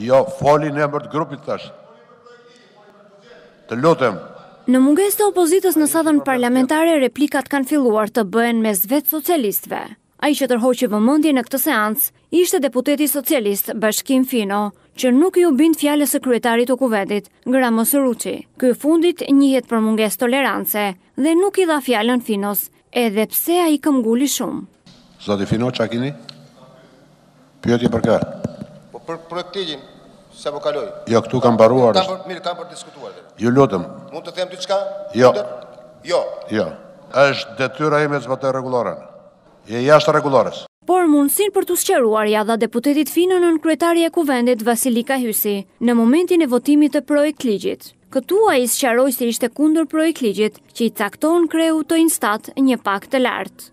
Jo, fol në emër të grupit tash. Të lutem. Në mungesë të opozitës në sallën parlamentare, replikat kanë filluar të bëhen mes vetë socialistëve. Ai që tërhoqi vëmendjen në këtë seancë ishte deputeti socialist Bashkim Fino, që nuk iu bind fjalës së kryetarit të Kuvendit, Gramos Ruçi. Ky i fundit njihet për mungesë tolerance dhe nuk i dha fjalën Finos, Edhe pse ai këmbguli shumë. Zoti Fino ça kini pyetje për kë? Po për projektligjin se po kaloi. Jo këtu kam mbaruar. Kam, mirë, kam për diskutuar. Ju lutem. Mund të them diçka? Jo. Jo. Jo. Është detyra ime të zbatoj rregulloren. Je jashtë rregullores. Por mundësinë për t'u sqaruar ia dha deputetit Fino nënkryetarja e Kuvendit, Vasilika Hysi, në momentin e votimit të projektligjit. Këtu ai sqaroi se ishte kundër projektligjit që i cakton kreut të Instat një pagë të lartë.